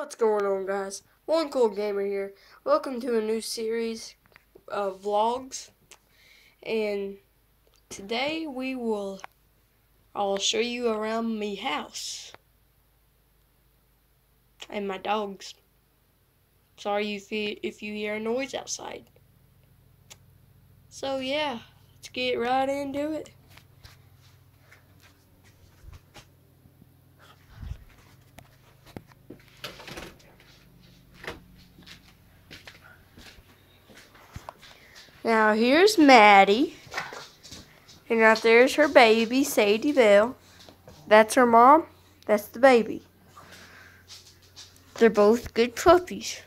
What's going on guys? One Cool Gamer here. Welcome to a new series of vlogs. And today we will I'll show you around my house. And my dogs. Sorry if you if you hear a noise outside. So yeah, let's get right into it. Now here's Maddie. And out there's her baby, Sadie Bell. That's her mom. That's the baby. They're both good puppies.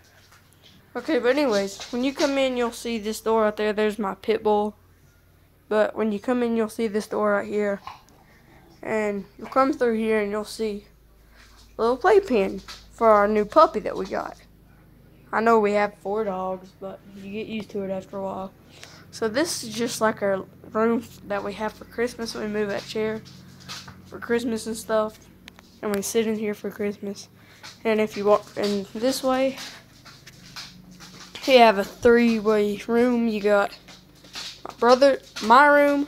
Okay, but anyways, when you come in, you'll see this door out there. There's my pit bull. But when you come in, you'll see this door right here. And you'll come through here and you'll see a little playpen for our new puppy that we got. I know we have four dogs, but you get used to it after a while. So this is just like our room that we have for Christmas. We move that chair for Christmas and stuff. And we sit in here for Christmas. And if you walk in this way, you have a three-way room. You got my brother, my room,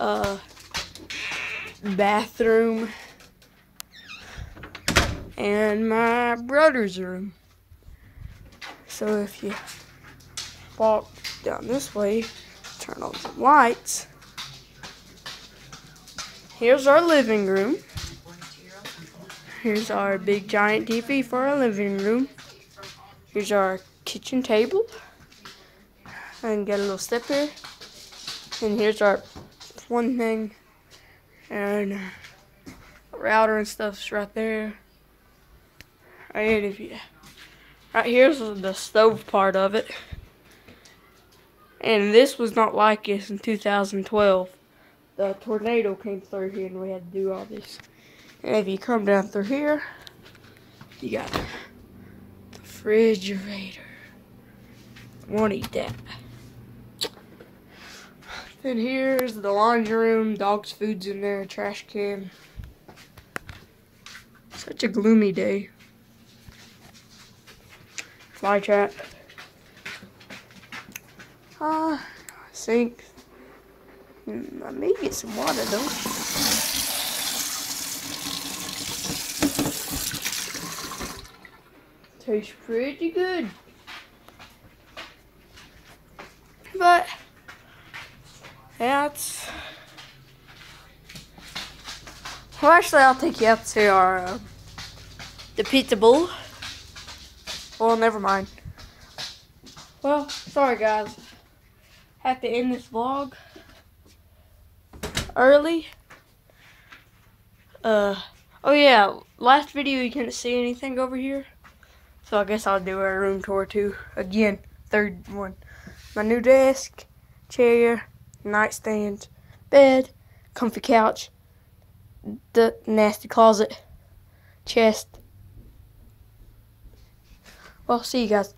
uh, bathroom, and my brother's room. So if you walk down this way, turn on the lights. Here's our living room. Here's our big giant TV for our living room. Here's our kitchen table. And get a little step here. And here's our one thing. And router and stuff's right there. Right if you Right here's the stove part of it. And this was not like this in 2012. The tornado came through here and we had to do all this. And if you come down through here, you got the refrigerator. Won't eat that. Then here's the laundry room, dog's food's in there, trash can. Such a gloomy day fly trap. Uh, sink. Mm, I may get some water though. Tastes pretty good. But, that's... Well, actually, I'll take you up to our, uh, the pizza bowl. Well, never mind. Well, sorry guys. Have to end this vlog early. Uh, oh yeah, last video you couldn't see anything over here. So I guess I'll do a room tour too. Again, third one. My new desk, chair, nightstand, bed, comfy couch, the nasty closet, chest, well, see you guys.